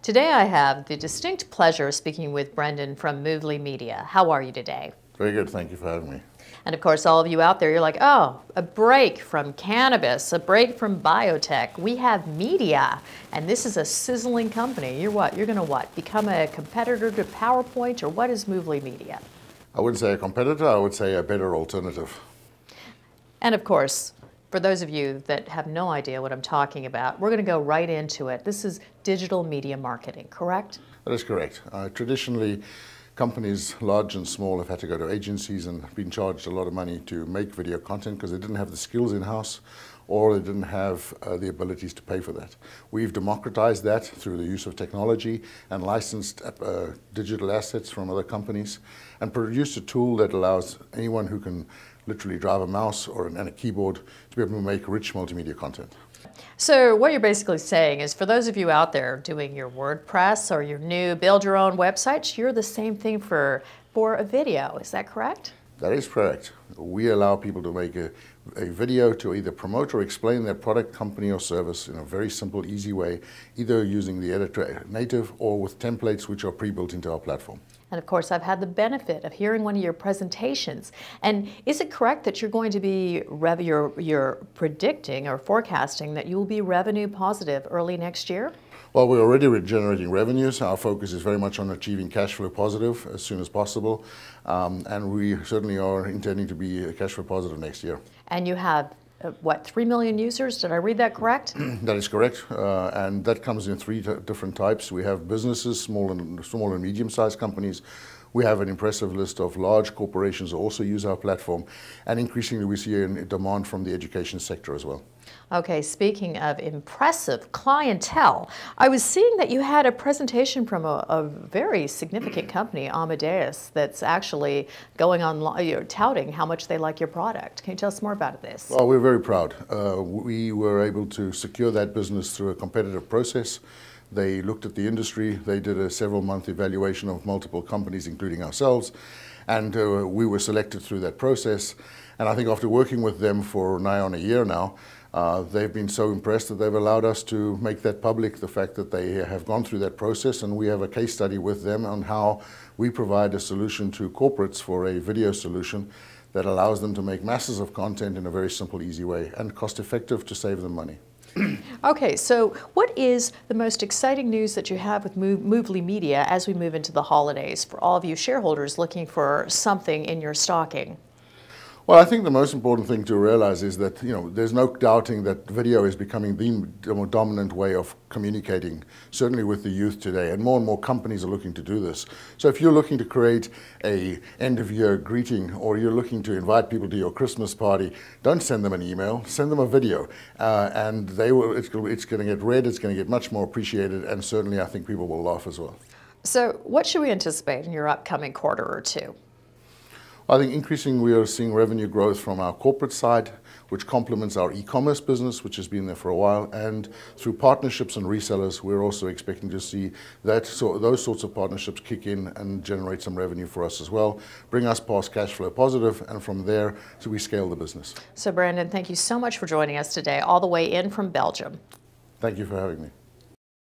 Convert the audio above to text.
Today I have the distinct pleasure of speaking with Brendon from Moovly Media. How are you today? Very good. Thank you for having me. And of course, all of you out there, you're like, oh, a break from cannabis, a break from biotech. We have media, and this is a sizzling company. You're what? You're going to what? Become a competitor to PowerPoint, or what is Moovly Media? I wouldn't say a competitor, I would say a better alternative. And of course, for those of you that have no idea what I'm talking about, we're going to go right into it. This is digital media marketing, correct? That is correct. Uh, traditionally, companies, large and small, have had to go to agencies and been charged a lot of money to make video content because they didn't have the skills in house or they didn't have uh, the abilities to pay for that. We've democratized that through the use of technology and licensed uh, digital assets from other companies and produced a tool that allows anyone who can literally drive a mouse or an, and a keyboard to be able to make rich multimedia content. So what you're basically saying is for those of you out there doing your WordPress or your new build your own websites, you're the same thing for, for a video. Is that correct? That is correct. We allow people to make a, a video to either promote or explain their product, company, or service in a very simple, easy way, either using the editor native or with templates which are pre-built into our platform. And of course, I've had the benefit of hearing one of your presentations. And is it correct that you're going to be, rev- you're, you're predicting or forecasting that you will be revenue positive early next year? Well, we're already generating revenues. Our focus is very much on achieving cash flow positive as soon as possible. Um, and we certainly are intending to be a cash flow positive next year. And you have uh, what, 3 million users? Did I read that correct? that is correct. Uh, and that comes in three different types. We have businesses, small and, small and medium sized companies. We have an impressive list of large corporations that also use our platform. And increasingly, we see a demand from the education sector as well. Okay, speaking of impressive clientele, I was seeing that you had a presentation from a, a very significant company, Amadeus, that's actually going on, you know, touting how much they like your product. Can you tell us more about this? Well, we're very proud. Uh, we were able to secure that business through a competitive process. They looked at the industry, they did a several month evaluation of multiple companies, including ourselves, and uh, we were selected through that process. And I think after working with them for nigh on a year now, uh, they've been so impressed that they've allowed us to make that public, the fact that they have gone through that process, and we have a case study with them on how we provide a solution to corporates for a video solution that allows them to make masses of content in a very simple, easy way and cost effective to save them money. okay, so what is the most exciting news that you have with Moovly Media as we move into the holidays for all of you shareholders looking for something in your stocking? Well, I think the most important thing to realize is that you know there's no doubting that video is becoming the more dominant way of communicating, certainly with the youth today, and more and more companies are looking to do this. So if you're looking to create a end of year greeting or you're looking to invite people to your Christmas party, don't send them an email, send them a video, uh, and they will. It's, it's going to get read, it's going to get much more appreciated, and certainly I think people will laugh as well. So what should we anticipate in your upcoming quarter or two? I think increasingly we are seeing revenue growth from our corporate side, which complements our e-commerce business, which has been there for a while, and through partnerships and resellers, we're also expecting to see that so those sorts of partnerships kick in and generate some revenue for us as well, bring us past cash flow positive, and from there, so we scale the business. So, Brandon, thank you so much for joining us today, all the way in from Belgium. Thank you for having me.